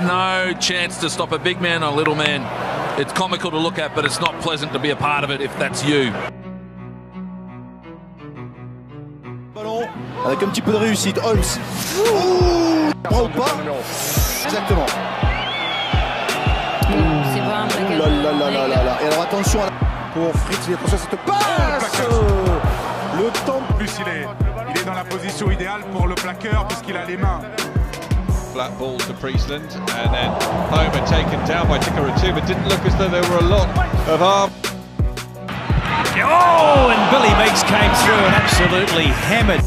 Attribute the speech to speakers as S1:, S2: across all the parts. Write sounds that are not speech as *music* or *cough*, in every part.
S1: No chance to stop a big man or a little man. It's comical to look at, but it's not pleasant to be a part of it if that's you.
S2: Ballon avec un petit peu de réussite. Holmes. Ouh Bras ou pas Exactement.
S3: C'est pas un
S2: Ouh là là là là là là. Et alors attention à la... pour Fritz, il attention à cette passe Le temps
S4: En plus, il est, il est dans la position idéale pour le plaqueur puisqu'il a les mains.
S5: Flat ball to Priestland, and then Homer taken down by Tikaratu, but didn't look as though there were a lot of arm.
S6: Oh, and Billy Meakes came through and absolutely hammered.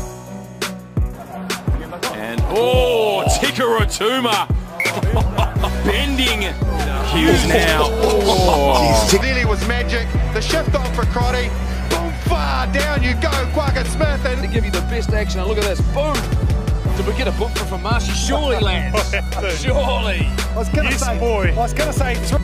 S7: And oh, Tika Rotuma *laughs* bending Hughes now. Oh.
S8: Clearly was magic. The shift on for Crotty. Boom, far down you go, Quackett Smith. And
S7: To give you the best action, look at this, boom! Did we get a book from Marshy? Surely, lads. *laughs* Surely.
S2: I was gonna say, boy. I was gonna say three.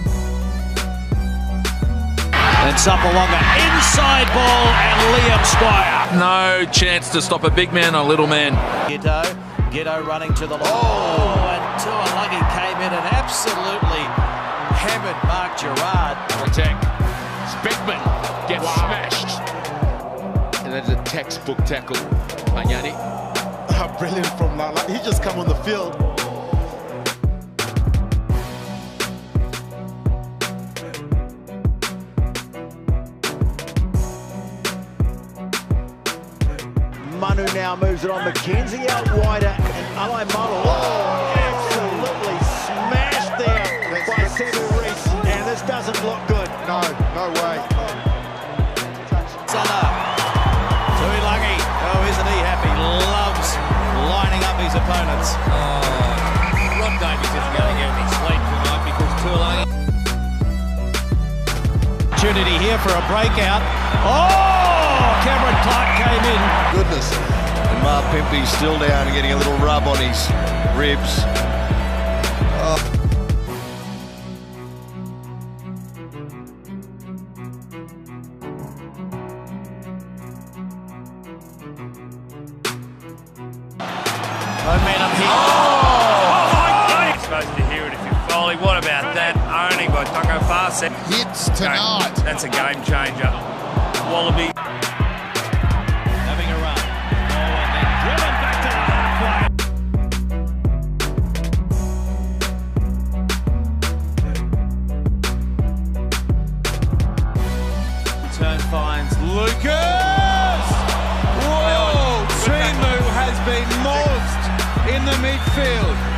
S6: And Sapawanga inside ball and Liam Squire.
S1: No chance to stop a big man or a little man.
S6: Ghetto, Ghetto running to the line. Oh, and Tuilagi came in and absolutely hammered Mark Gerard.
S7: Attack. Specman gets smashed. And that's a textbook tackle. Manyani.
S2: Brilliant from Lala. He just come on the field.
S9: Manu now moves it on McKenzie out wider and Ali Muddle. Oh, absolutely smashed there by Sevu Reece. And this doesn't look good.
S8: no, no way.
S6: His opponents.
S7: Uh, Ron Davies isn't going to get any sleep tonight because Tuilagi.
S6: Opportunity here for a breakout. Oh, Cameron Clark came in.
S8: Goodness. And Mark Pimpy's still down and getting a little rub on his ribs.
S6: Momentum
S7: that? By Taco Farset.
S8: Hits tonight.
S7: That's a game changer. Wallaby.
S6: Having a run. Oh, and then driven back to the halfway. Turn finds Lucas. Whoa! Timu has been mossed in the midfield.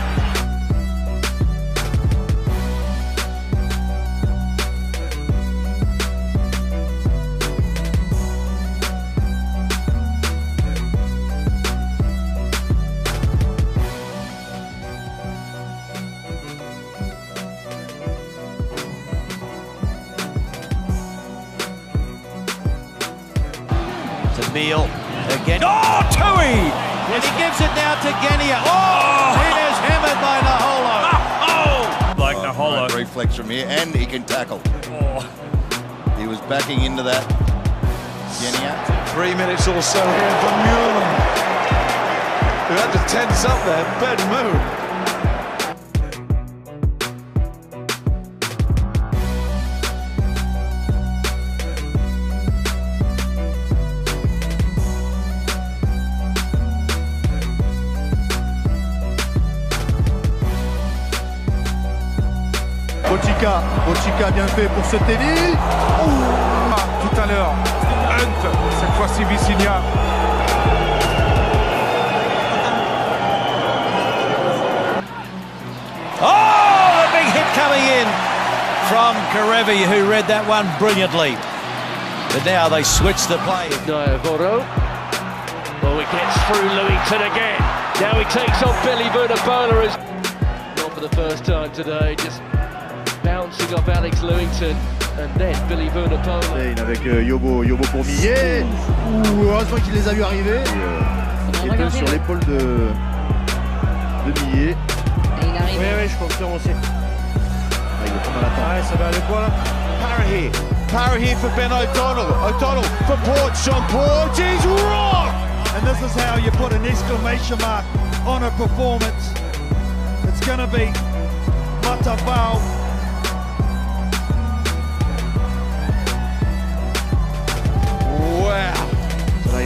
S6: To Neil again. Oh, Tui! And he gives it now to Genia. Oh, oh! it is hammered by Naholo. *laughs*
S7: Oh! Like oh, Naholo.
S8: Reflex from here, and he can tackle.
S7: Oh.
S8: He was backing into that. Genia.
S5: Three minutes or so here for Mueller. Who had to tense up there, Ben Moon.
S2: Bochica. Bochica bien fait pour ce Teddy.
S4: Ah, tout à l'heure, Hunt, cette fois-ci Vicinha.
S6: Oh, a big hit coming in from Kerevi, who read that one brilliantly. But now they switch the play.
S7: Diavoro. Oh, it gets through Lewington again. Now he takes on Billy Vunipola as not for the first time today, just bouncing off Alex Lewington and then Billy Vunipola.
S2: Lane avec euh, Yobo, Yobo pour Millet. Ouh, heureusement qu'il les a vus arriver. Et, euh, et deux sur l'épaule de, de Millet.
S3: Et il arrive.
S2: Oui, oui, je confirme aussi. Ah, il est pas mal à temps.
S9: Ouais, ça va aller quoi là Power here. Power for Ben O'Donnell. O'Donnell for Porch. John Porch is rock!
S2: And this is how you put an exclamation mark on a performance. It's going to be
S10: Matavao.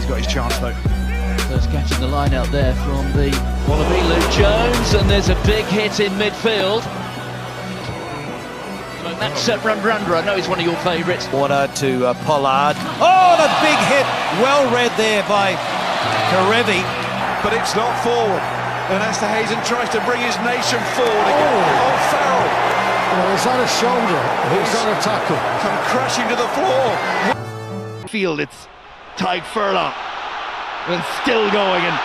S9: Got his chance though.
S7: First catching the line out there from the Wallaby Luke Jones, and there's a big hit in midfield. That's uh, Radradra. I know he's one of your favourites.
S11: Water to uh, Pollard. Oh, the big hit. Well read there by Kerevi.
S12: But it's not forward. And Esterhuizen tries to bring his nation forward again. Oh, oh Farrell.
S13: Well, is that a shoulder? Who's on a tackle?
S12: Come crashing to the floor.
S9: Field, it's Tadhg Furlong. And still going and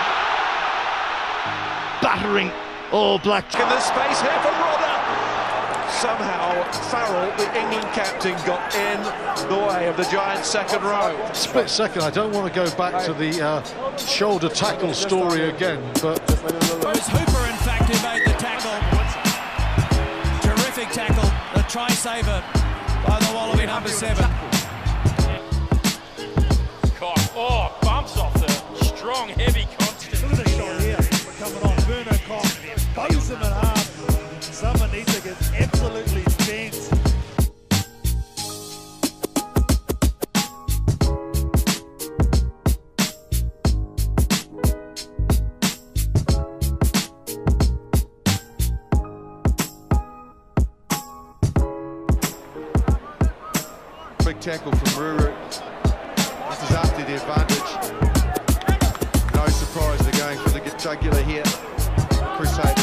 S9: battering all black.
S12: In the space here for Rodder. Somehow Farrell, the England captain, got in the way of the Giants' second row.
S13: Split second. I don't want to go back to the uh, shoulder tackle story again, but
S6: it was Hooper, in fact, who made the tackle. Terrific tackle, a try saver by the Wallaby number seven.
S14: Oh, bumps off the strong, heavy constant.
S2: Look at the shot here coming on. Bruno Koch bows him in half. Someone needs to get absolutely bent.
S8: Big tackle from Ruru. Is after the advantage. No surprise they're going for the jugular here. Crusaders.